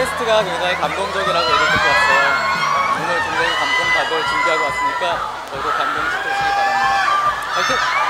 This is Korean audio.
퀘스트가 굉장히 감동적이라고 얘기를 듣고 왔어요. 오늘 굉장히 감동 다들 준비하고 왔으니까 저도 감동시켜주시기 바랍니다. 화이팅!